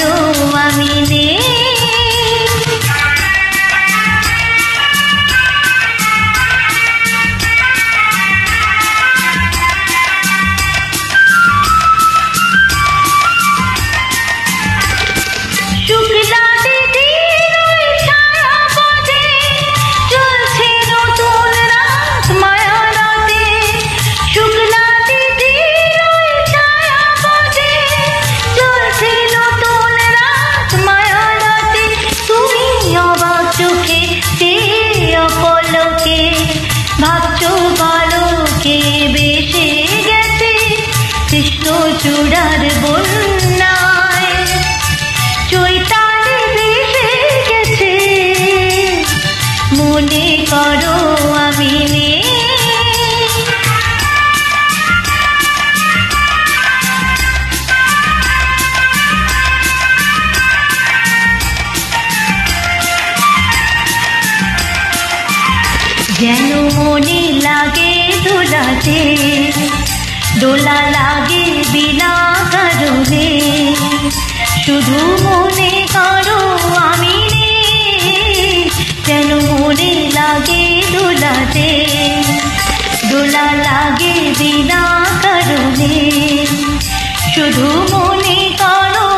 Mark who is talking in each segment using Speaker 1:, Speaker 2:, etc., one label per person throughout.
Speaker 1: বড় আমি যেন মনে লাগে দোলাতে দোলা লাগে বিনা কারণে। শুধু মনে করো আমি লাগে বিনা কারণে শুধু মনে করো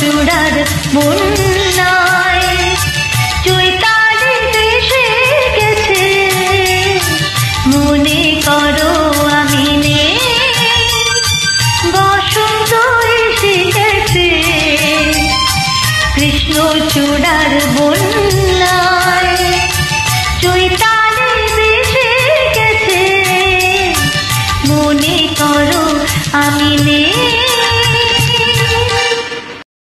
Speaker 1: চূড়ার মুন্নায়। চৈতালি দেশে গেছে। মনে করো গেছে কৃষ্ণ চূড়ার বন্যায় চৈতালি গেছে। মনে করো আমি নেই।